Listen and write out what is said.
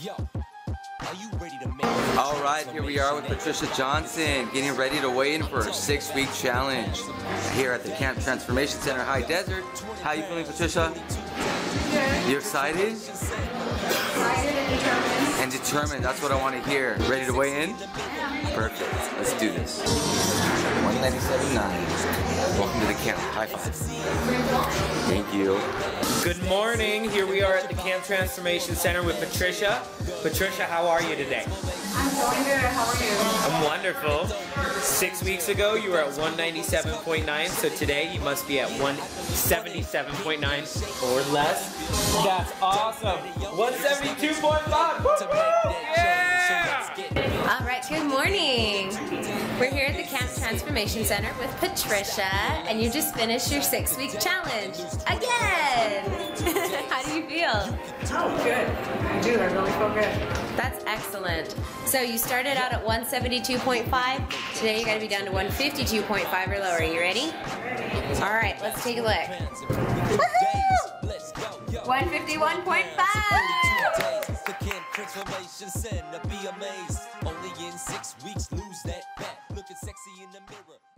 Yo, are you ready to make All right, here we are with Patricia Johnson, getting ready to weigh in for her six-week challenge here at the Camp Transformation Center High Desert. How you feeling, Patricia? Good. You excited Excited and determined. and determined? That's what I want to hear. Ready to weigh in? Perfect. Let's do this. 197.9. Welcome to the camp. High five. Thank you. Good morning. Here we are at the Camp Transformation Center with Patricia. Patricia, how are you today? I'm doing good. How are you? I'm wonderful. Six weeks ago, you were at 197.9, so today you must be at 177.9 or less. That's awesome. 172.5. good morning. We're here at the Camp Transformation Center with Patricia, and you just finished your six week challenge. Again! How do you feel? Oh, good. I do. I really feel good. That's excellent. So you started out at 172.5. Today you gotta be down to 152.5 or lower. Are You ready? All right, let's take a look. Let's go, yo. 151.5! days. The Camp Transformation Center, be amazed. Sexy in the mirror.